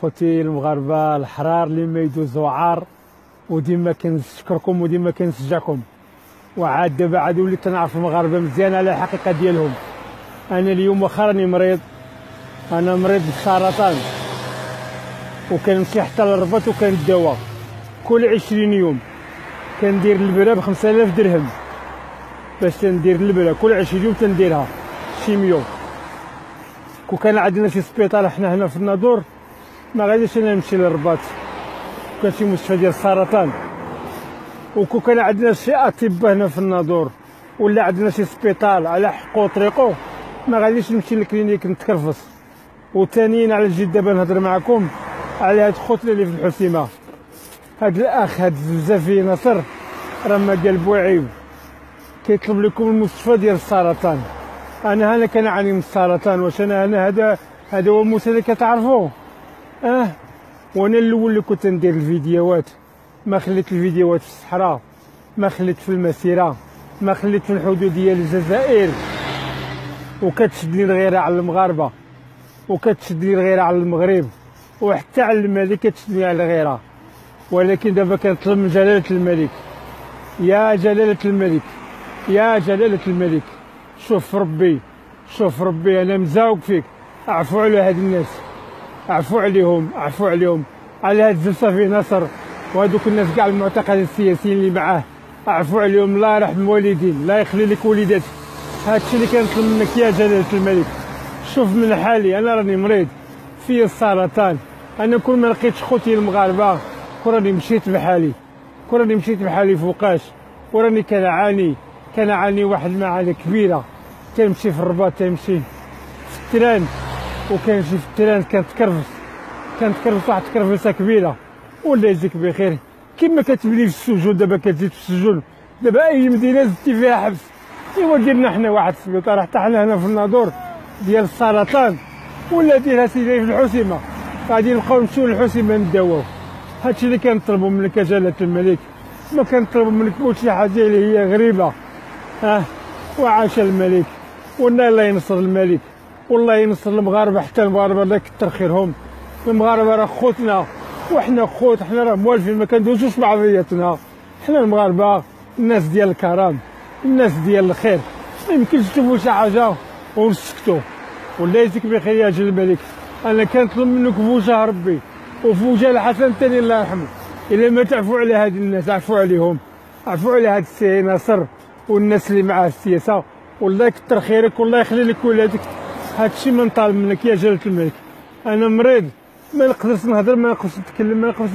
خوتي المغاربة الحرار اللي ما يدوزوا عار وديما كنشكركم وديما كنشجعكم. وعاد دابا عاد وليت تنعرف المغاربة مزيان على الحقيقة ديالهم. أنا اليوم واخا راني مريض. أنا مريض بالسرطان وكنمشي حتى للرباط وكنداوى. كل عشرين يوم. كندير البرا ب 5000 درهم. باش تندير البرا كل عشرين يوم تنديرها. شيميو كون كان عندنا شي سبيطار حنا هنا في الناظور ما غاديش أنا نمشي للرباط. كان شي مستشفى ديال السرطان وكون كان عندنا شي أطباء هنا في الناظور ولا عندنا شي سبيطار على حقو طريقو ما غاديش نمشي للكلينيك نتكرفص. وثانيا على جد دابا نهضر معكم على هاد خوتنا اللي في الحسيمة. هاد الأخ هاد الزفي نصر راه ما قال بوعيب كيطلب لكم المستشفى ديال السرطان أنا هنا كنعاني من السرطان واش أنا هنا؟ هذا هذا هو موسى اللي كتعرفوه. آه وأنا الأول اللي كنت ندير الفيديوهات. ما خليت الفيديوهات في الصحراء ما خليت في المسيرة ما خليت في الحدود ديال الجزائر. وكتشدني الغيره على المغاربة وكتشدني الغيره على المغرب وحتى على الملك كتشدني على الغيره ولكن دابا كنطلب من جلالة الملك. يا جلالة الملك يا جلالة الملك شوف ربي شوف ربي أنا مزاوق فيك. أعفو على هاد الناس. اعفو عليهم اعفو عليهم على هاد زلصافي نصر وهذوك الناس كاع المعتقلين السياسيين اللي معاه. اعفو عليهم الله يرحم الوالدين الله يخلي لك وليداتك. هادشي اللي كنطلب منك يا جلالة الملك. شوف من حالي أنا راني مريض. في السرطان. أنا كل ما لقيتش خوتي المغاربة كون راني مشيت بحالي. كون راني مشيت بحالي فوقاش. وراني كنعاني. كنعاني واحد المعاناه كبيرة. كنمشي في الرباط تنمشي في التران. وكنمشي في التران كنتكرفس كنتكرفس واحد التكرفسه كبيرة. ولا يجزيك بخير. كما كتبني في السجون دابا كتزيد في السجون. دابا أي مدينة زدتي فيها حبس. إيوا ديرنا حنا واحد السبيطار حتى حنا هنا في الناظور ديال السرطان. ولا ديرها سيدي في الحسيمة. غادي نبقاو نمشيو للحسيمة نداوو هادشي اللي كنطلبوا منك جلاله الملك. ما كنطلبوا منك شي حاجة اللي هي غريبة. آه وعاش الملك. والله الله ينصر الملك. والله ينصر المغاربة حتى المغاربة الله يكثر خيرهم. المغاربة راه خوتنا وحنا خوت حنا راه موالفين ما كندوزوش بعضياتنا. حنا المغاربة الناس ديال الكرم الناس ديال الخير. ما يمكنش تشوفوا شي حاجة ونسكتوا ولا يجزيك بخير يا جل الملك. أنا كنطلب منك في وجه ربي وفي وجه الحسن الثاني الله يرحمه. إلا ما تعفو على هاد الناس عفو عليهم. عفو على هاد السي ناصر والناس اللي معاه السياسة. والله يكثر خيرك والله يخلي لك ولادك هادشي ما نطالب منك يا جلالة الملك. أنا مريض. ما نقدرش نهضر ما نقدرش نتكلم ما نقدرش